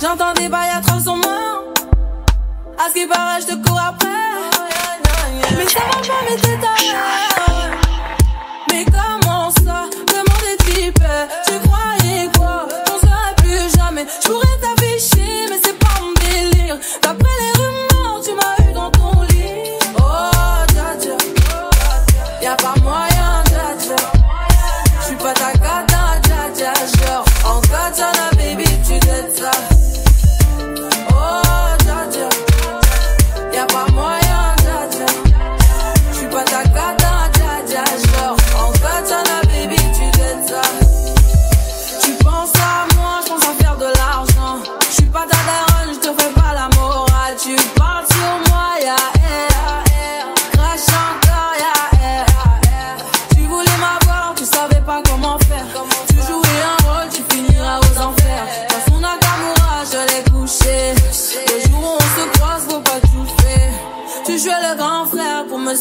j'entends des bails à trop son main. À ce qui paraît, je te cours après. Mais ça va pas, mais t'es ta Mais comment ça? Comment t'es type? Tu croyais quoi? On serait plus jamais. Je pourrais t'afficher, mais c'est pas mon délire. D'après les rumeurs, tu m'as eu dans ton lit. Oh, dja dja. Y'a pas moyen, dja dja. J'suis pas ta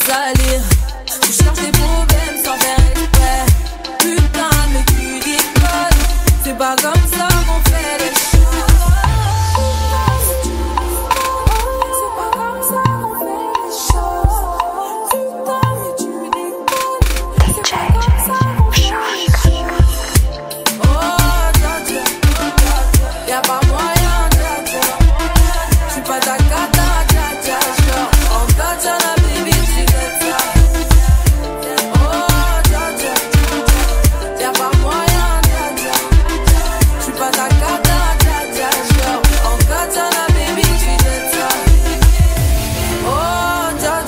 salir. Tu cherches des problèmes sans faire exprès. Putain, mais tu déconnes. C'est pas comme ça qu'on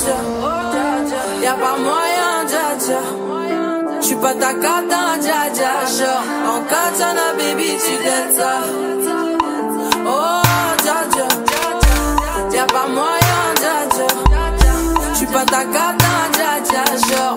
dja. Y'a pas moyen, dja dja. J'suis pas ta cata, dja dja. Genre, en katana, baby, tu fais ça. Oh, dja dja. Y'a pas moyen, dja dja. J'suis pas ta cata, dja dja. Genre,